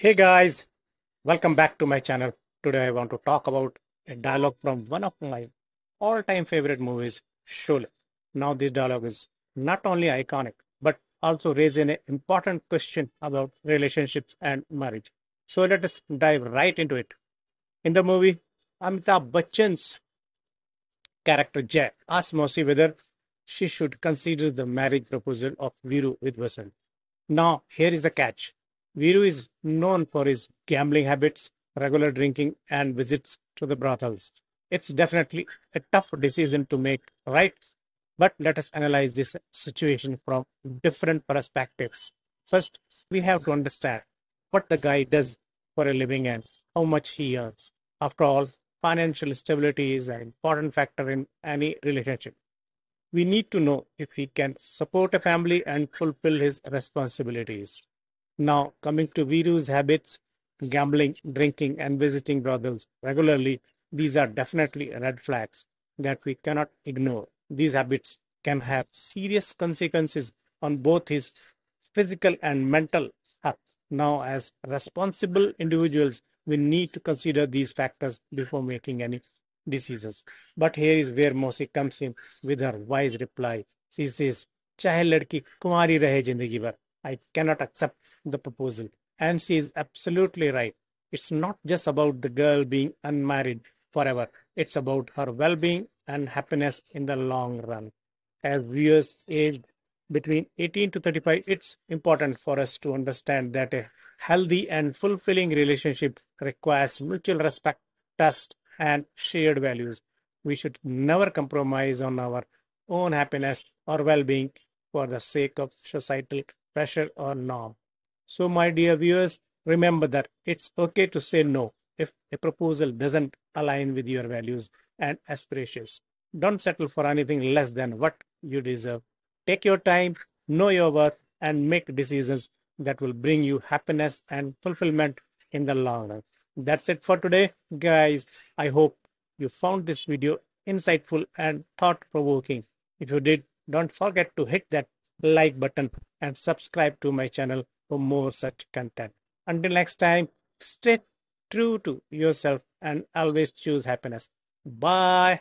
Hey guys, welcome back to my channel. Today I want to talk about a dialogue from one of my all-time favorite movies, Sholay. Now this dialogue is not only iconic, but also raising an important question about relationships and marriage. So let us dive right into it. In the movie, Amitabh Bachchan's character Jai asks Mausi whether she should consider the marriage proposal of Viru with Vasant. Now, here is the catch. Viru is known for his gambling habits, regular drinking, and visits to the brothels. It's definitely a tough decision to make, right? But let us analyze this situation from different perspectives. First, we have to understand what the guy does for a living and how much he earns. After all, financial stability is an important factor in any relationship. We need to know if he can support a family and fulfill his responsibilities. Now, coming to Viru's habits, gambling, drinking, and visiting brothels regularly, these are definitely red flags that we cannot ignore. These habits can have serious consequences on both his physical and mental health. Now, as responsible individuals, we need to consider these factors before making any decisions. But here is where Mausi comes in with her wise reply. She says, चाहे लड़की कुमारी रहे जिंदगी भर I cannot accept the proposal. And she is absolutely right. It's not just about the girl being unmarried forever, it's about her well being and happiness in the long run. As viewers aged between 18 to 35, it's important for us to understand that a healthy and fulfilling relationship requires mutual respect, trust, and shared values. We should never compromise on our own happiness or well being for the sake of societal pressure or norm. So, my dear viewers, remember that it's okay to say no if a proposal doesn't align with your values and aspirations. Don't settle for anything less than what you deserve. Take your time, know your worth, and make decisions that will bring you happiness and fulfillment in the long run. That's it for today, guys. I hope you found this video insightful and thought provoking. If you did, don't forget to hit that like button and subscribe to my channel for more such content. Until next time, stay true to yourself and always choose happiness. Bye.